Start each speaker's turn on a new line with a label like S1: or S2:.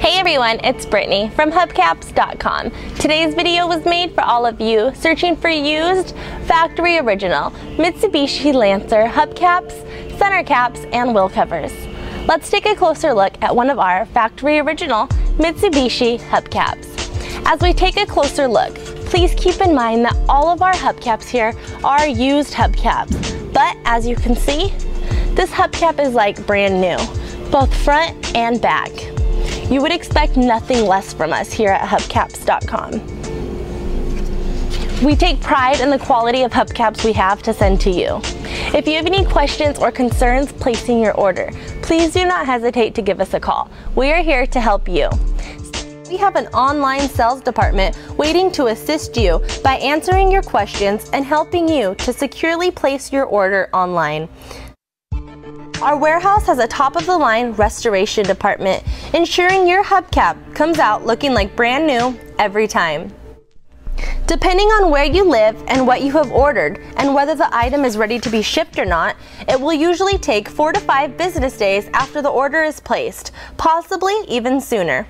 S1: Hey everyone, it's Brittany from hubcaps.com. Today's video was made for all of you searching for used, factory original Mitsubishi Lancer hubcaps, center caps, and wheel covers. Let's take a closer look at one of our factory original Mitsubishi hubcaps. As we take a closer look, please keep in mind that all of our hubcaps here are used hubcaps. But as you can see, this hubcap is like brand new, both front and back. You would expect nothing less from us here at hubcaps.com. We take pride in the quality of hubcaps we have to send to you. If you have any questions or concerns placing your order, please do not hesitate to give us a call. We are here to help you. We have an online sales department waiting to assist you by answering your questions and helping you to securely place your order online. Our warehouse has a top-of-the-line restoration department, ensuring your hubcap comes out looking like brand new every time. Depending on where you live and what you have ordered and whether the item is ready to be shipped or not, it will usually take 4 to 5 business days after the order is placed, possibly even sooner.